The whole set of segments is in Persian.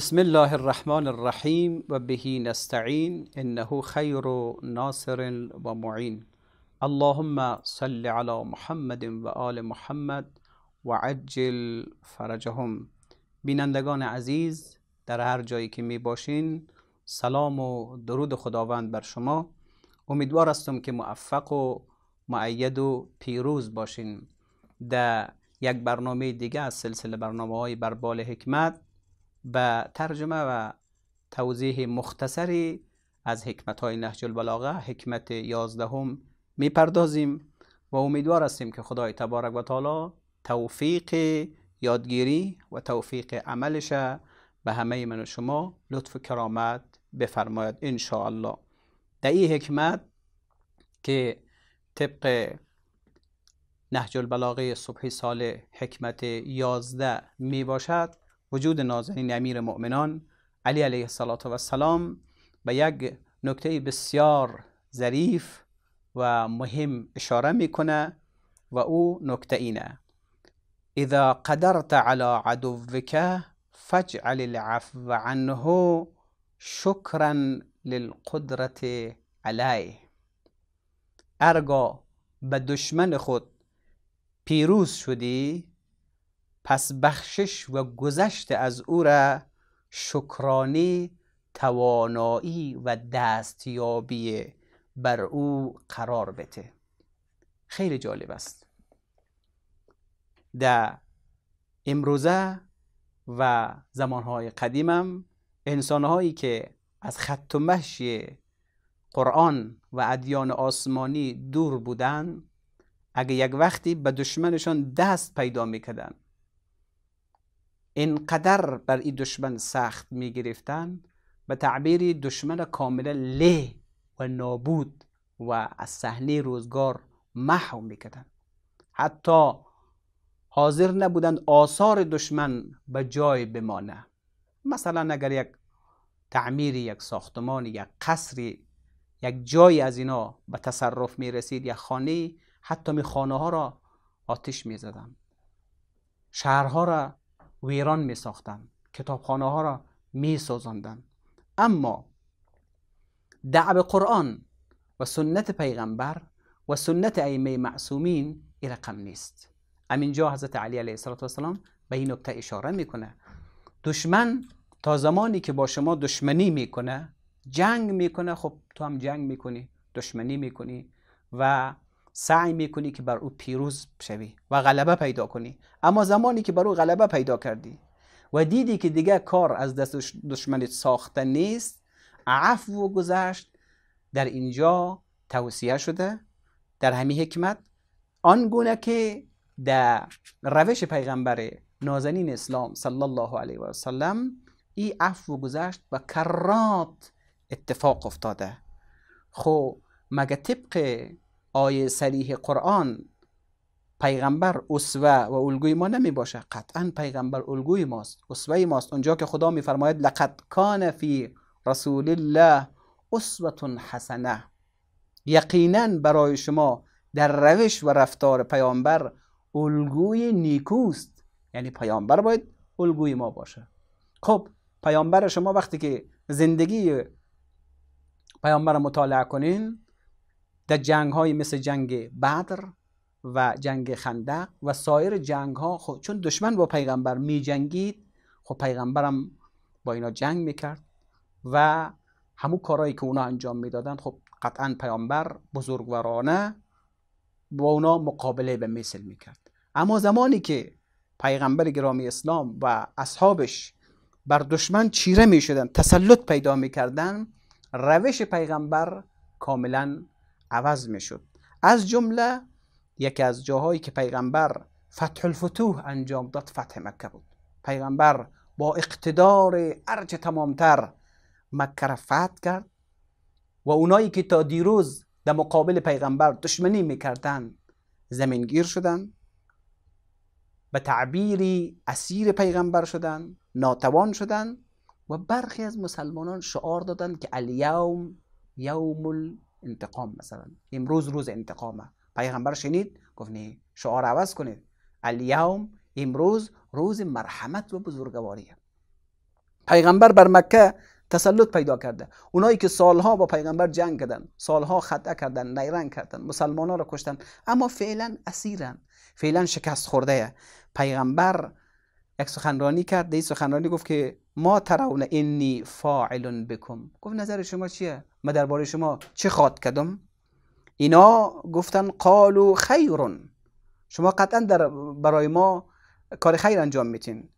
بسم الله الرحمن الرحیم و بهی نستعین انه خیر ناصر و معین اللهم صل علی محمد و آل محمد و عجل فرجهم بینندگان عزیز در هر جایی که می باشین سلام و درود خداوند بر شما. امیدوار هستم که موفق و معید و پیروز باشین. در یک برنامه دیگه از سلسله برنامه های بر حکمت به ترجمه و توضیح مختصری از حکمت های نهج البلاغه حکمت یازدهم می‌پردازیم و امیدوار هستیم که خدای تبارک و تعالی توفیق یادگیری و توفیق عملش به همه من و شما لطف و کرامت بفرماید ان الله در این حکمت که طبق نهج البلاغه صبح سال حکمت یازده می باشد وجود نازنین امیر مؤمنان علی علیه السلام به یک نکته بسیار ظریف و مهم اشاره می‌کنه و او نکته اینه. اذا قدرت على عدوك فاجعل العفو عنه شکرا للقدرت علیه. ارگاه به دشمن خود پیروز شدی پس بخشش و گذشت از او را شکرانی توانایی و دستیابی بر او قرار بده. خیلی جالب است. در امروزه و زمانهای قدیمم انسانهایی که از خط و مشی قرآن و ادیان آسمانی دور بودن اگه یک وقتی به دشمنشان دست پیدا می‌کردن اینقدر بر این دشمن سخت می گرفتن به تعبیری دشمن کاملا له و نابود و از صحنه روزگار محو می‌کردن. حتی حاضر نبودند آثار دشمن به جای بمانه. مثلا اگر یک تعمیر یک ساختمان یک قصری یک جای از اینا به تصرف می رسید یک خانه حتی می خانه ها را آتش می زدن شهرها را ویران می ساختن کتابخانه ها را می سازندن اما دعب قرآن و سنت پیغمبر و سنت ائمه معصومین این رقم نیست. همینجا حضرت علی علیه السلام به این نکته اشاره می‌کنه. دشمن تا زمانی که با شما دشمنی می‌کنه جنگ می‌کنه. خب تو هم جنگ می‌کنی دشمنی می‌کنی و سعی می‌کنی که بر او پیروز شوی و غلبه پیدا کنی. اما زمانی که بر او غلبه پیدا کردی و دیدی که دیگه کار از دست دشمنت ساخته نیست عفو و گذشت. در اینجا توصیه شده در همین حکمت آنگونه که در روش پیغمبر نازنین اسلام صلی الله علیه و سلم این عفو و گذشت و کرات اتفاق افتاده. خب مگه طبق آیه سریح قرآن پیغمبر اسوه و الگوی ما نمی باشه. قطعا پیغمبر الگوی ماست اسوه ماست. اونجا که خدا میفرماید لقد کان فی رسول الله اسوه حسنه. یقینا برای شما در روش و رفتار پیامبر الگوی نیکوست. یعنی پیامبر باید الگوی ما باشه. خب پیامبر شما وقتی که زندگی پیامبر مطالعه کنین در جنگ های مثل جنگ بدر و جنگ خندق و سایر جنگ ها خب چون دشمن با پیغمبر می جنگید خب پیغمبرم با اینا جنگ می‌کرد و همون کارهایی که اونا انجام می‌دادن خب قطعا پیامبر بزرگوارانه با اونا مقابله به مثل می‌کرد. اما زمانی که پیغمبر گرامی اسلام و اصحابش بر دشمن چیره می‌شدن تسلط پیدا می‌کردن روش پیغمبر کاملا عوض می‌شد. از جمله یکی از جاهایی که پیغمبر فتح الفتوح انجام داد فتح مکه بود. پیغمبر با اقتدار ارج تمامتر مکه را فتح کرد و اونایی که تا دیروز در مقابل پیغمبر دشمنی می‌کردن زمینگیر شدن به تعبیری اسیر پیغمبر شدن ناتوان شدن و برخی از مسلمانان شعار دادند که الیوم یوم انتقام مثلا. امروز روز انتقامه. پیغمبر شنید گفت نه شعار عوض کنید. الیوم امروز روز مرحمت و بزرگواریه. پیغمبر بر مکه تسلط پیدا کرده. اونایی که سالها با پیغمبر جنگ کردن سالها خطه کردن نیرنگ کردن مسلمان ها رو کشتن اما فعلا اسیرن. فعلا شکست خورده پیغمبر یک سخنرانی کرد این سخنرانی گفت که ما ترون انی فاعل بکم. گفت نظر شما چیه؟ ما درباره شما چه خواد کردم؟ اینا گفتن قالو خیرون. شما قطعا در برای ما کار خیر انجام میتین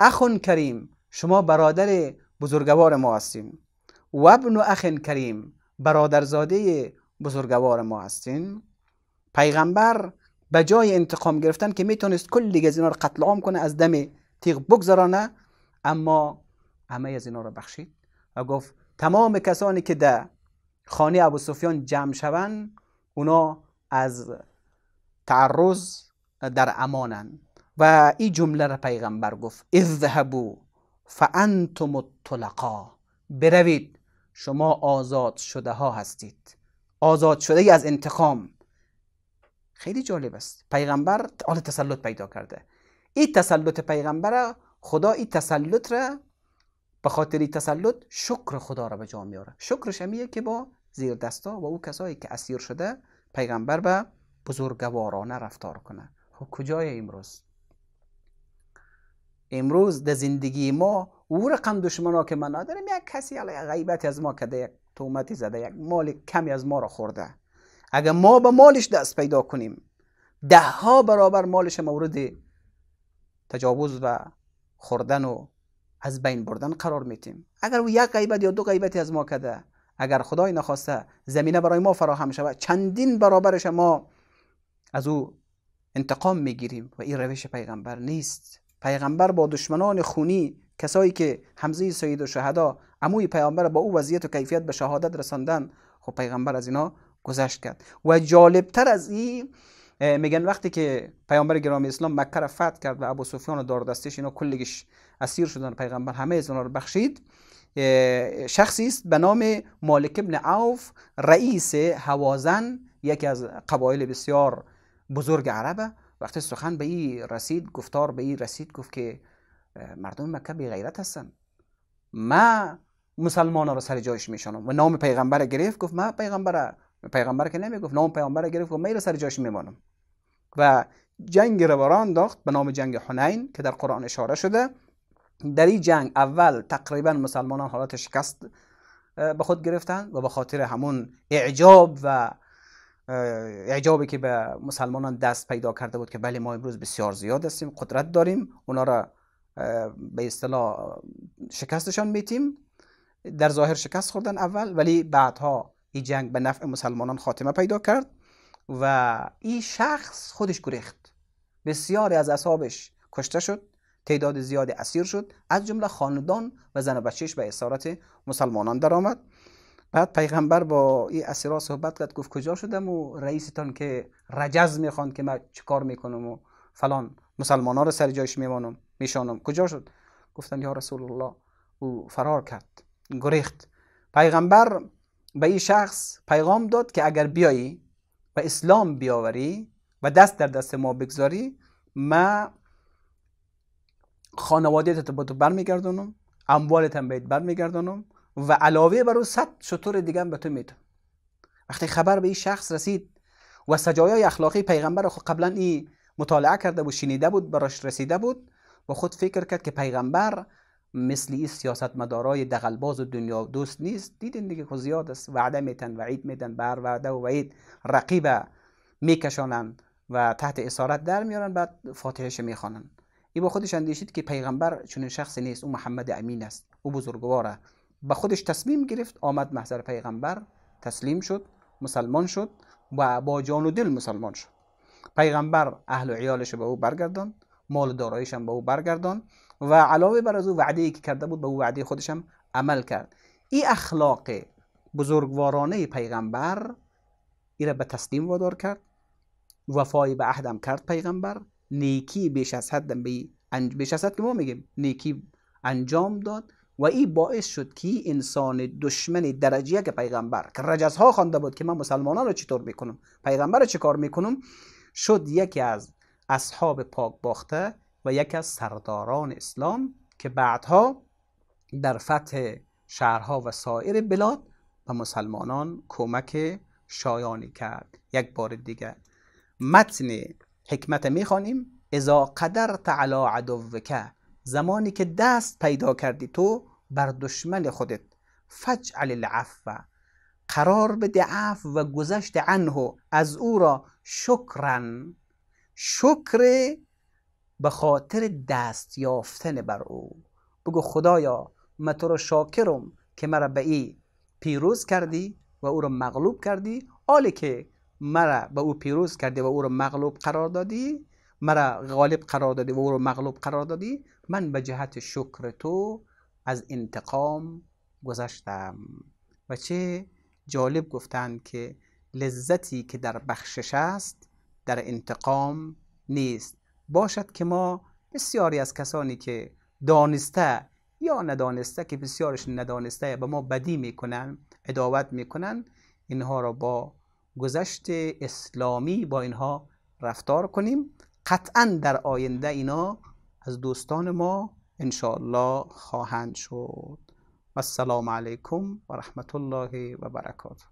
اخون کریم شما برادر بزرگوار ما هستین. و ابن اخ کریم برادرزاده بزرگوار ما هستین. پیغمبر به جای انتقام گرفتن که می‌تونست کلی از اینا رو قتل عام کنه از دم تیغ بگذرانه اما همه از اینا رو بخشید و گفت تمام کسانی که در خانه ابو سفیان جمع شوند اونا از تعرض در امانن. و این جمله را پیغمبر گفت اذهبوا فانتم الطلقا. بروید شما آزاد شده ها هستید. آزاد شده ای از انتقام. خیلی جالب است. پیغمبر حال تسلط پیدا کرده. این تسلط پیغمبر خدا این تسلط را به خاطر تسلط شکر خدا را به جا میاره. شکرش همیه که با زیر دستا و او کسایی که اسیر شده پیغمبر به بزرگوارانه رفتار کنه. خب کجای امروز؟ امروز در زندگی ما او رقم دشمنا که من نداریم یک کسی علی غیبت از ما کده یک تومتی زده یک مال کمی از ما را خورده. اگر ما به مالش دست پیدا کنیم ده ها برابر مالش مورد تجاوز و خوردن و از بین بردن قرار میتیم اگر او یک غیبت یا دو غیبتی از ما کده اگر خدای نخواسته زمینه برای ما فراهم شود چندین برابرش ما از او انتقام می‌گیریم و این روش پیغمبر نیست. پیغمبر با دشمنان خونی کسایی که حمزه سید و شهدا عموی پیغمبر با او وضعیت و کیفیت به شهادت رساندن خب پیغمبر از اینا گذشت کرد. و جالبتر از این میگن وقتی که پیامبر گرامی اسلام مکه را فتح کرد و ابو سفیان و دار دستش اینا کلگش اسیر شدن پیغمبر همه از رو بخشید. شخصی است به نام مالک ابن عوف رئیس هوازن یکی از قبایل بسیار بزرگ عربه. وقتی سخن به این رسید گفتار به این رسید گفت که مردم مکه بی غیرت هستن. ما مسلمان رو سر جایش میشانم و نام پیغمبر گرفت گفت ما پیغمبر پیغمبر که نمی‌گفت نام پیغمبر گرفت گفت من سر جایش میمانم و جنگ رو انداخت به نام جنگ حنین که در قرآن اشاره شده. در این جنگ اول تقریبا مسلمانان حالات شکست به خود گرفتن و به خاطر همون اعجاب و اعجابی که به مسلمانان دست پیدا کرده بود که بله ما امروز بسیار زیاد هستیم قدرت داریم اونا را به اصطلاح شکستشان میتیم. در ظاهر شکست خوردن اول ولی بعدها این جنگ به نفع مسلمانان خاتمه پیدا کرد. و این شخص خودش گریخت. بسیاری از اصحابش کشته شد تعداد زیادی اسیر شد. از جمله خاندان و زن و بچهش به اسارت مسلمانان درآمد. بعد پیغمبر با این اسیرا صحبت کرد گفت کجا شدم و رئیستان که رجز می‌خوان که من چیکار می‌کنم و فلان مسلمان ها رو سر جایش میمانم میشانم. کجا شد؟ گفتن یا رسول الله. او فرار کرد گریخت. پیغمبر به این شخص پیغام داد که اگر بیایی و اسلام بیاوری و دست در دست ما بگذاری ما خانوادیت با تو برمیگردونم اموالت هم بهت برمیگردونم و علاوه بر اون صد شطور دیگه به تو میدم. وقتی خبر به این شخص رسید و سجایای اخلاقی پیغمبر خود قبلا این مطالعه کرده بود شنیده بود براش رسیده بود و خود فکر کرد که پیغمبر مثل این سیاست مدارای دغلباز و دنیا دوست نیست. دیدین دیگه خود زیاد است. وعده میتن وعید میدن بر وعده و وعید رقیب میکشانن و تحت اسارت در میارن بعد فاتحش می‌خوانن. ای با خودش اندیشید که پیغمبر چون شخص نیست. او محمد امین است. او بزرگواره. با خودش تصمیم گرفت آمد محضر پیغمبر تسلیم شد مسلمان شد و با جان و دل مسلمان شد. پیغمبر اهل و عیالش به او برگردان مال دارایش هم به او برگردان. و علاوه بر از او وعده ای که کرده بود به او وعده خودش هم عمل کرد. این اخلاق بزرگوارانه پیغمبر ای را به تسلیم وادار کرد. وفای به عهدم کرد پیغمبر. نیکی بیش از حد به بیش از حد که ما میگیم نیکی انجام داد. و این باعث شد که انسان دشمن درجه که پیغمبر که رجزها خوانده بود که من مسلمانان رو چطور می‌کنم پیغمبر رو چه کار می‌کنم شد یکی از اصحاب پاک باخته. و یکی از سرداران اسلام که بعدها در فتح شهرها و سایر بلاد و مسلمانان کمک شایانی کرد. یک بار دیگر متن حکمت می‌خوانیم اذا قدرت علی عدوک زمانی که دست پیدا کردی تو بر دشمن خودت فجعل العفو قرار بده عفو و گذشت عنه از او را شکرن شکر به خاطر دست یافتن بر او. بگو خدایا من تو را شاکرم که مرا به ای پیروز کردی و او را مغلوب کردی. حالی که مرا به او پیروز کردی و او را مغلوب قرار دادی. مرا غالب قرار دادی و او را مغلوب قرار دادی. من به جهت شکر تو از انتقام گذشتم. و چه جالب گفتند که لذتی که در بخشش است در انتقام نیست. باشد که ما بسیاری از کسانی که دانسته یا ندانسته که بسیارش ندانسته به ما بدی می‌کنن اداوت می‌کنن اینها را با گذشت اسلامی با اینها رفتار کنیم. قطعا در آینده اینا از دوستان ما انشاءالله خواهند شد. و السلام علیکم و رحمت الله و برکاته.